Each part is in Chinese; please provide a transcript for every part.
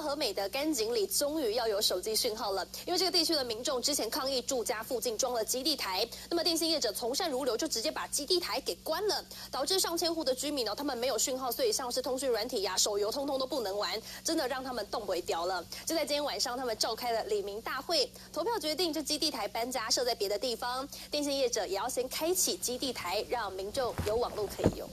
和美的干井里终于要有手机讯号了，因为这个地区的民众之前抗议住家附近装了基地台，那么电信业者从善如流，就直接把基地台给关了，导致上千户的居民呢，他们没有讯号，所以像是通讯软体呀、手游通通都不能玩，真的让他们动不掉了。就在今天晚上，他们召开了李明大会，投票决定这基地台搬家设在别的地方，电信业者也要先开启基地台，让民众有网络可以用。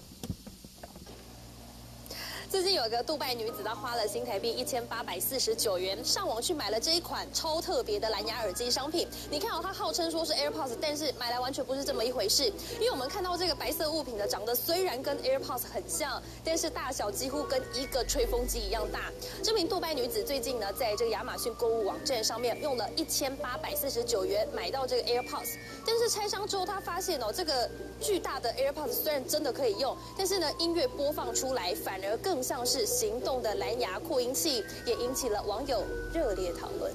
最近有一个杜拜女子，她花了新台币一千八百四十九元上网去买了这一款超特别的蓝牙耳机商品。你看哦，它号称说是 AirPods，但是买来完全不是这么一回事。因为我们看到这个白色物品呢，长得虽然跟 AirPods 很像，但是大小几乎跟一个吹风机一样大。这名杜拜女子最近呢，在这个亚马逊购物网站上面用了一千八百四十九元买到这个 AirPods，但是拆箱之后，他发现哦，这个巨大的 AirPods 虽然真的可以用，但是呢，音乐播放出来反而更像是行动的蓝牙扩音器，也引起了网友热烈讨论。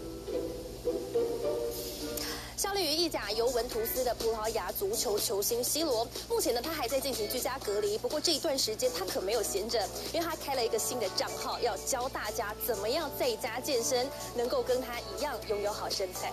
效力于意甲尤文图斯的葡萄牙足球球星 C 罗，目前呢他还在进行居家隔离，不过这一段时间他可没有闲着，因为他开了一个新的账号，要教大家怎么样在家健身，能够跟他一样拥有好身材。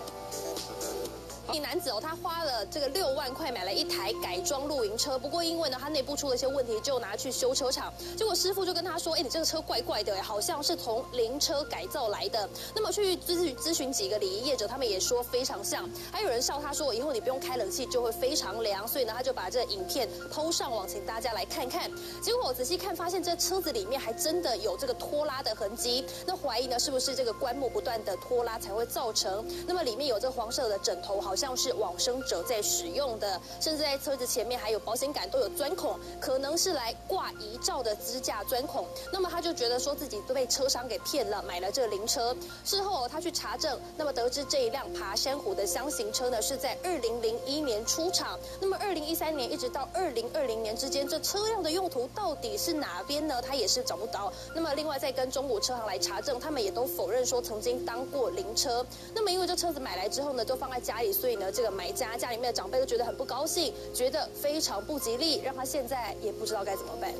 一男子哦，他花了这个六万块买了一台改装露营车，不过因为呢，他内部出了一些问题，就拿去修车厂。结果师傅就跟他说：“哎，你这个车怪怪的，好像是从灵车改造来的。”那么去咨询咨询几个礼仪业者，他们也说非常像。还有人笑他说：“以后你不用开冷气就会非常凉。”所以呢，他就把这影片抛上网，请大家来看看。结果我仔细看，发现这车子里面还真的有这个拖拉的痕迹。那怀疑呢，是不是这个棺木不断的拖拉才会造成？那么里面有这黄色的枕头，好。像是往生者在使用的，甚至在车子前面还有保险杆都有钻孔，可能是来挂遗照的支架钻孔。那么他就觉得说自己都被车商给骗了，买了这灵车。事后他去查证，那么得知这一辆爬山虎的箱型车呢，是在二零零一年出厂。那么二零一三年一直到二零二零年之间，这车辆的用途到底是哪边呢？他也是找不到。那么另外再跟中古车行来查证，他们也都否认说曾经当过灵车。那么因为这车子买来之后呢，就放在家里，所以。所以呢，这个买家家里面的长辈都觉得很不高兴，觉得非常不吉利，让他现在也不知道该怎么办。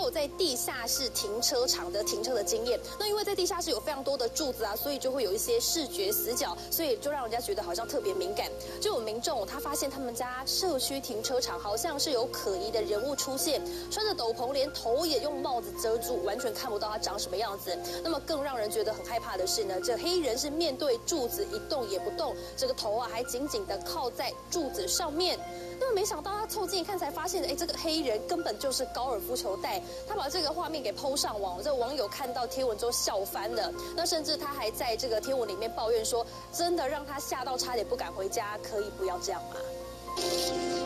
有在地下室停车场的停车的经验，那因为在地下室有非常多的柱子啊，所以就会有一些视觉死角，所以就让人家觉得好像特别敏感。就有民众他发现他们家社区停车场好像是有可疑的人物出现，穿着斗篷，连头也用帽子遮住，完全看不到他长什么样子。那么更让人觉得很害怕的是呢，这黑人是面对柱子一动也不动，这个头啊还紧紧的靠在柱子上面。那么没想到他凑近一看，才发现，哎，这个黑人根本就是高尔夫球带。他把这个画面给抛上网，这网友看到贴文之后笑翻了。那甚至他还在这个贴文里面抱怨说，真的让他吓到差点不敢回家，可以不要这样吗？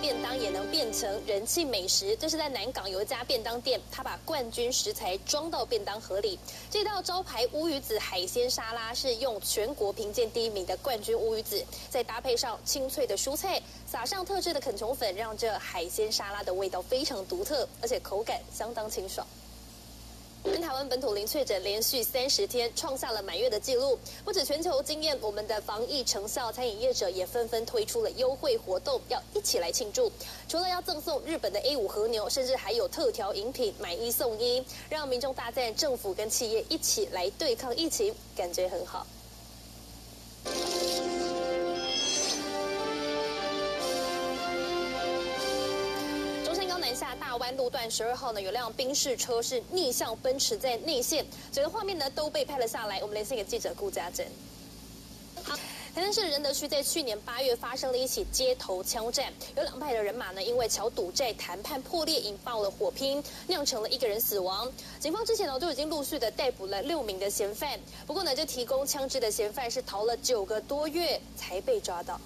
便当也能变成人气美食，这是在南港有一家便当店，他把冠军食材装到便当盒里。这道招牌乌鱼子海鲜沙拉是用全国评鉴第一名的冠军乌鱼子，再搭配上清脆的蔬菜，撒上特制的肯琼粉，让这海鲜沙拉的味道非常独特，而且口感相当清爽。跟台湾本土零确诊连续三十天创下了满月的记录，不止全球惊艳我们的防疫成效，餐饮业者也纷纷推出了优惠活动，要一起来庆祝。除了要赠送日本的 A 五和牛，甚至还有特调饮品买一送一，让民众大赞政府跟企业一起来对抗疫情，感觉很好。湾路段十二号呢，有辆宾士车是逆向奔驰在内线，整个画面呢都被拍了下来。我们连线给记者顾家珍。台南市仁德区在去年八月发生了一起街头枪战，有两派的人马呢，因为桥赌债谈判破裂，引爆了火拼，酿成了一个人死亡。警方之前呢都已经陆续的逮捕了六名的嫌犯，不过呢，这提供枪支的嫌犯是逃了九个多月才被抓到。